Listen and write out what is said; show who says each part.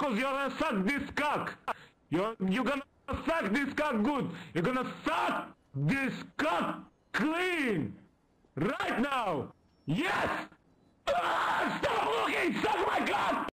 Speaker 1: Cause you're gonna suck this cock. You're, you're gonna suck this cock good. You're gonna suck this cock clean. Right now. Yes! Ah, stop looking! Suck my cock!